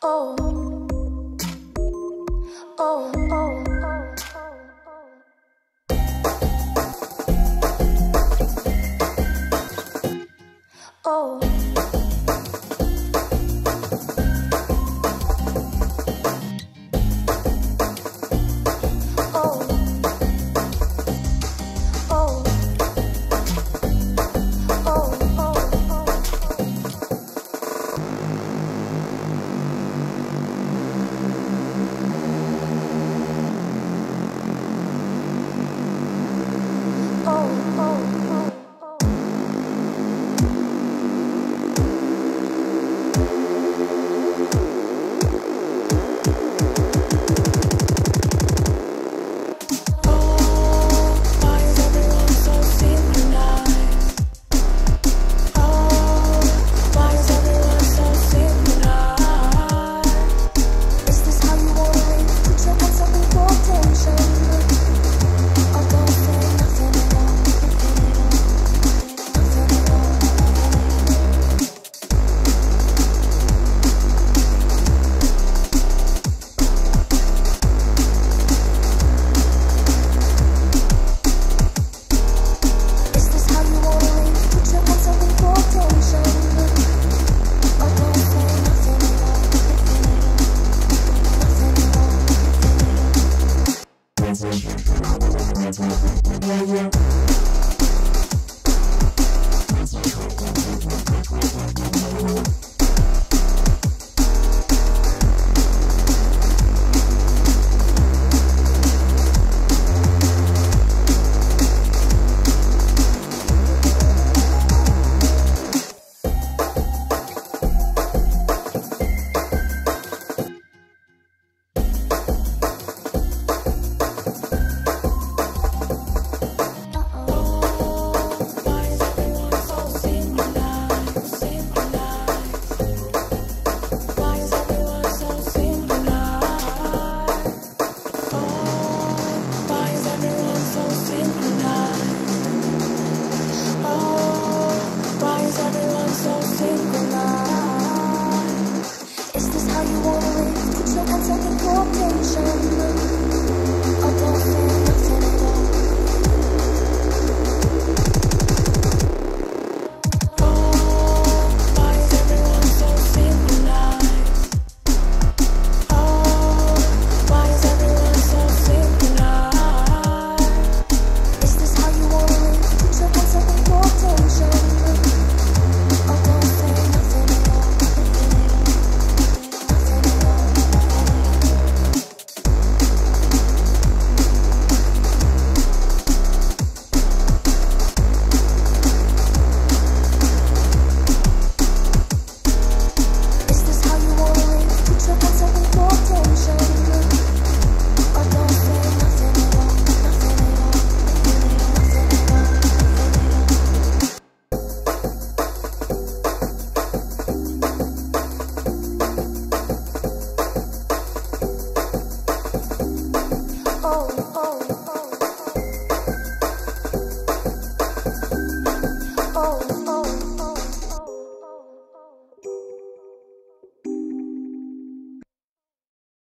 Oh.